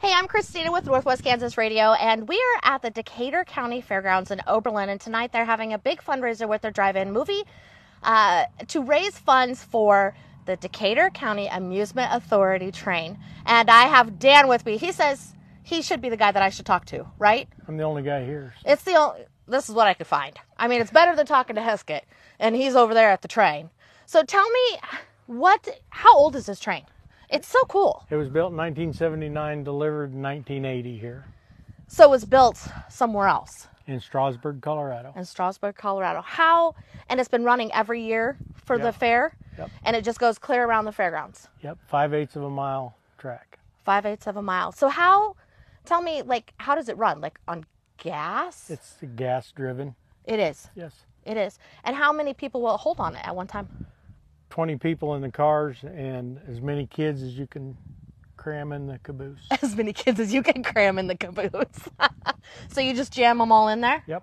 Hey, I'm Christina with Northwest Kansas Radio, and we are at the Decatur County Fairgrounds in Oberlin. And tonight they're having a big fundraiser with their drive in movie uh, to raise funds for the Decatur County Amusement Authority train. And I have Dan with me. He says he should be the guy that I should talk to, right? I'm the only guy here. It's the only, this is what I could find. I mean, it's better than talking to Heskett, and he's over there at the train. So tell me, what, how old is this train? It's so cool. It was built in 1979, delivered in 1980 here So it was built somewhere else in Strasburg, Colorado. in Strasburg, Colorado. How, and it's been running every year for the fair, Yep. and it just goes clear around the fairgrounds. Yep, five eighths of a mile track. Five eighths of a mile. So how, tell me, like, how does it run? Like on gas? It's gas driven. it is. Yes. It is. And how many people will hold on it at one time? 20 people in the cars and as many kids as you can cram in the caboose. As many kids as you can cram in the caboose. so you just jam them all in there, Yep.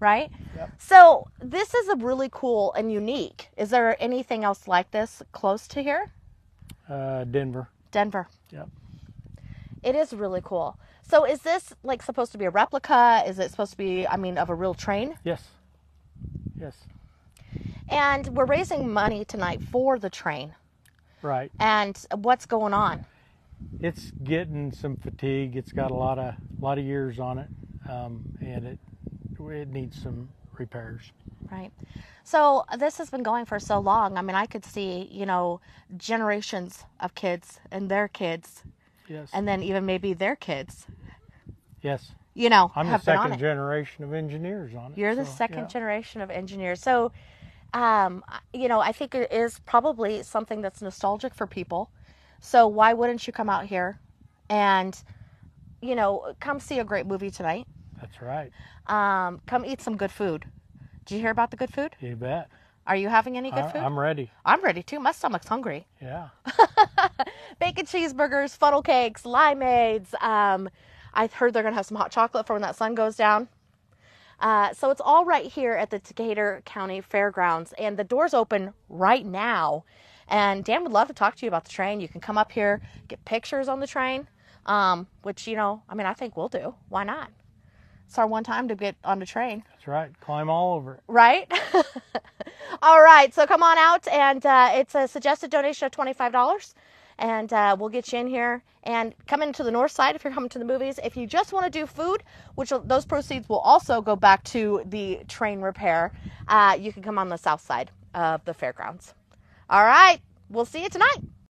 right? Yep. So this is a really cool and unique. Is there anything else like this close to here? Uh, Denver. Denver. Yep. It is really cool. So is this like supposed to be a replica? Is it supposed to be, I mean, of a real train? Yes. Yes. And we're raising money tonight for the train. Right. And what's going on? It's getting some fatigue. It's got a lot of lot of years on it, um, and it it needs some repairs. Right. So this has been going for so long. I mean, I could see, you know, generations of kids and their kids, Yes. and then even maybe their kids, yes. you know, I'm the have been on second generation of engineers on it. You're the so, second yeah. generation of engineers. So, um, you know, I think it is probably something that's nostalgic for people. So why wouldn't you come out here and, you know, come see a great movie tonight? That's right. Um, come eat some good food. Did you hear about the good food? You bet. Are you having any good I, food? I'm ready. I'm ready too. My stomach's hungry. Yeah. Bacon cheeseburgers, funnel cakes, limeades. Um, I heard they're gonna have some hot chocolate for when that sun goes down. Uh, so it's all right here at the Decatur County Fairgrounds, and the doors open right now. And Dan would love to talk to you about the train. You can come up here, get pictures on the train, um, which you know, I mean, I think we'll do. Why not? It's our one time to get on the train, That's right. Climb all over it. right? all right, so come on out, and uh, it's a suggested donation of twenty five dollars and uh, we'll get you in here and come into the north side if you're coming to the movies. If you just want to do food, which those proceeds will also go back to the train repair, uh, you can come on the south side of the fairgrounds. All right, we'll see you tonight.